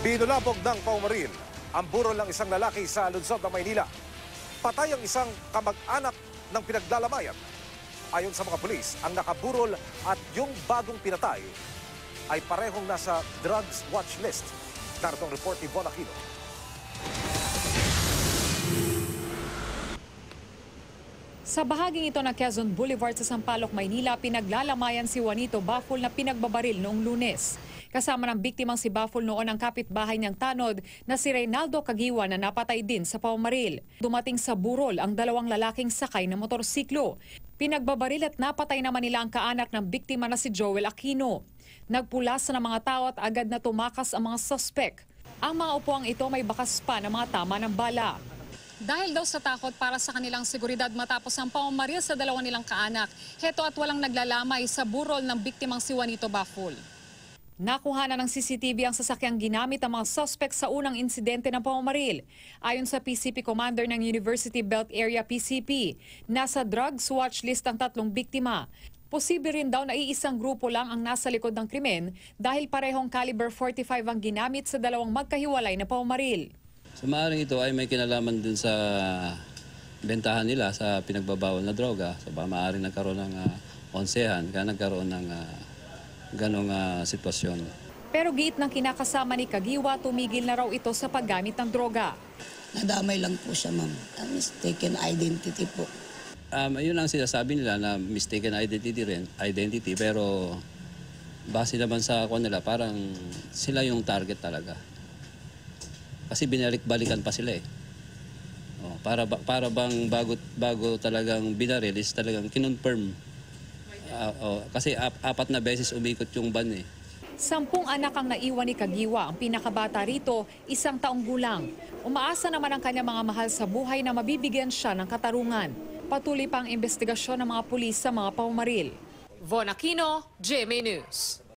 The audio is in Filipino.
Binulabog ng paumaril ang burol ng isang lalaki sa lungsod ng Maynila. Patay ang isang kamag-anak ng pinaglalamayan. Ayon sa mga pulis, ang nakaburol at yung bagong pinatay ay parehong nasa drugs watch list. Narito ang report ni Von Aquino. Sa bahaging ito ng Quezon Boulevard sa Sampaloc, Maynila, pinaglalamayan si Juanito Bafol na pinagbabaril noong lunes. Kasama ng biktimang si Bafol noon ang kapitbahay niyang tanod na si Reynaldo Kagiwa na napatay din sa paumaril. Dumating sa burol ang dalawang lalaking sakay na motorsiklo. Pinagbabaril at napatay naman nila ang kaanak ng biktima na si Joel Aquino. Nagpulasa ng mga tao at agad na tumakas ang mga suspek. Ang mga upuang ito may bakas pa ng mga tama ng bala. Dahil daw sa takot para sa kanilang seguridad matapos ang paumaril sa dalawa nilang kaanak, heto at walang naglalamay sa burol ng biktimang si Juanito Baful. Nakuha na ng CCTV ang sasakyang ginamit ng mga suspect sa unang insidente ng paumaril. Ayon sa PCP Commander ng University Belt Area PCP, nasa drugs watch list ang tatlong biktima. Posible rin daw na iisang grupo lang ang nasa likod ng krimen dahil parehong caliber 45 ang ginamit sa dalawang magkahiwalay na paumaril. So maaaring ito ay may kinalaman din sa bentahan nila sa pinagbabawal na droga. So baka maaaring nagkaroon ng uh, onsehan, kaya nagkaroon ng uh, ganong ah, sitwasyon. Pero giit ng kinakasama ni Kagiwa, tumigil na raw ito sa paggamit ng droga. Nadamay lang po siya, ma'am. A mistaken identity po. Um, yun ang sinasabi nila na mistaken identity rin, identity, pero base naman sa kwan nila, parang sila yung target talaga. Kasi binalik-balikan pa sila eh. Oh, para ba- para bang bago bago talagang binaril is talagang kinonfirm. Ah, oh, kasi ap- apat na beses umikot yung ban eh. Sampung anak ang naiwan ni Kagiwa. Ang pinakabata rito, isang taong gulang. Umaasa naman ang kanyang mga mahal sa buhay na mabibigyan siya ng katarungan. Patuloy pa ang investigasyon ng mga pulis sa mga paumaril. Von Aquino, GMA News.